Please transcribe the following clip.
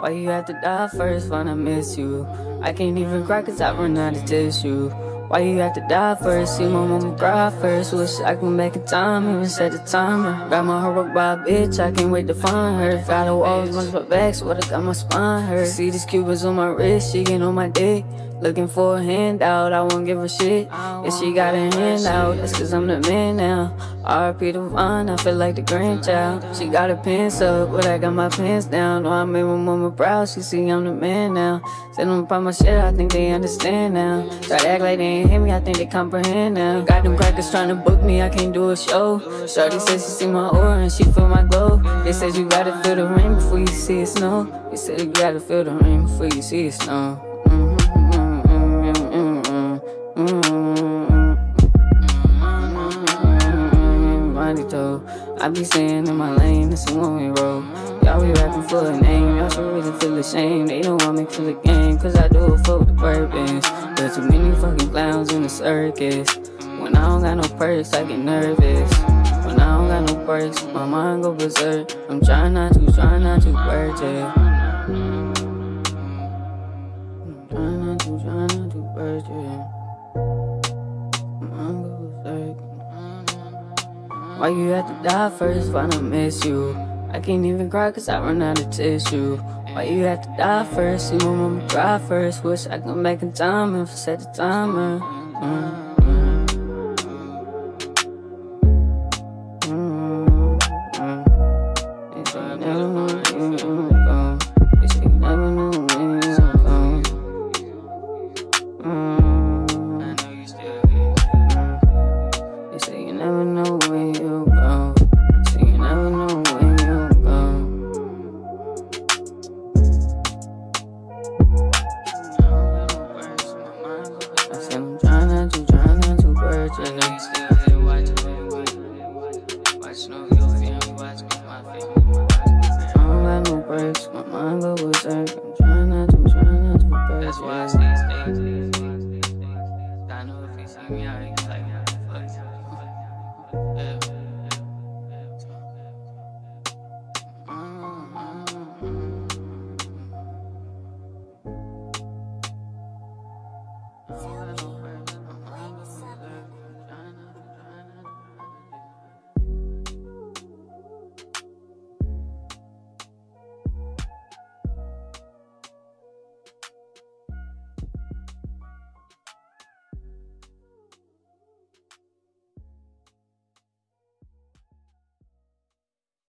Why you have to die first when I miss you? I can't even cry cause I run out of tissue. Why you have to die first? See my mama cry first. Wish I could make a time, even set a timer. Got my heart broke by a bitch, I can't wait to find her. Got a walls, bunch my back, what I got my spine hurt. See these cubits on my wrist, she get on my dick. Looking for a handout, I won't give a shit. If she got a handout, that's cause I'm the man now. RP Devon, I feel like the grandchild. She got her pants up, but I got my pants down. No, I made my mama proud, she see I'm the man now. Said them about my shit, I think they understand now. Try to act like they ain't hear me, I think they comprehend now. Got them crackers trying to book me, I can't do a show. Shorty said she see my aura and she feel my glow. They said you gotta feel the rain before you see it snow. They said you gotta feel the rain before you see it snow. I be staying in my lane, it's a one-way road. Y'all be rapping for a name, y'all should really feel ashamed. They don't want me to the game, cause I do it for the purpose. There's too many fucking clowns in the circus. When I don't got no perks, I get nervous. When I don't got no perks, my mind go berserk. I'm trying not to, trying not to purchase. I'm trying not to, trying not to purchase. Why you had to die first when I miss you? I can't even cry cause I run out of tissue. Why you had to die first? See my mama cry first. Wish I could make in time and set the timer. Mm. got no. My mind go berserk. I'm trying not to, trying not to break. That's why I stay, know